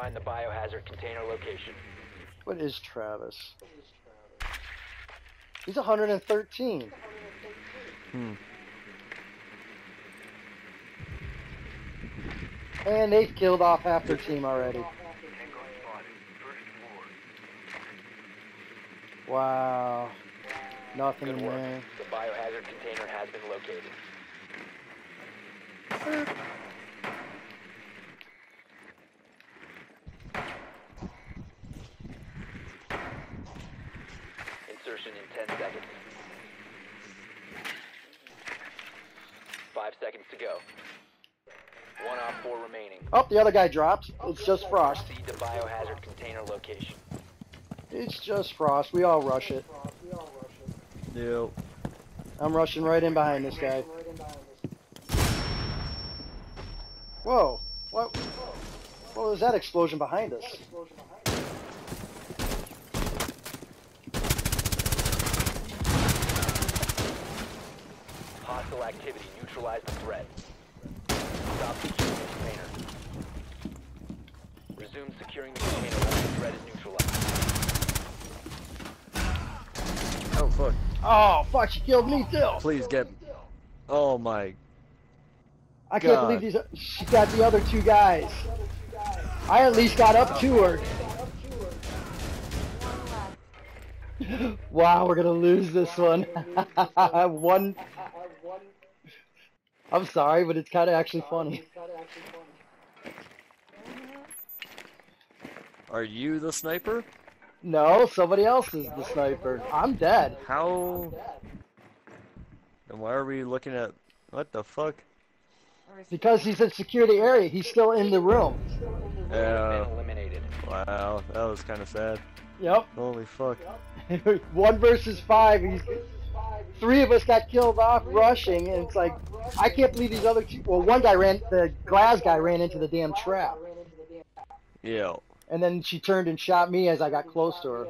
find the biohazard container location. What is Travis? He's 113. Hmm. And they've killed off half their team already. Wow. Nothing Good work. there. The biohazard container has been located. Insertion in 10 seconds. Five seconds to go. One off four remaining. Oh, the other guy dropped. It's just Frost. Proceed to biohazard container location. It's just Frost. We all rush it. Yep. I'm rushing right in behind this guy. Whoa. What? What was that explosion behind us? Hostile activity. Neutralize the threat. Stop securing the container. Resume securing the container once the threat is neutralized. Oh fuck. Oh, fuck, she killed me too. Please get. Oh my. I can't God. believe these. She got the other two guys. I at least got up to her. wow, we're gonna lose this one. one. I'm sorry, but it's kind of actually funny. Are you the sniper? No, somebody else is the sniper. I'm dead. How? And why are we looking at? What the fuck? Because he's in security area. He's still in the room. Yeah. Wow, that was kind of sad. Yep. Holy fuck. one versus five. He's, three of us got killed off rushing, and it's like I can't believe these other two. Well, one guy ran, the glass guy ran into the damn trap, Yeah. and then she turned and shot me as I got close to her.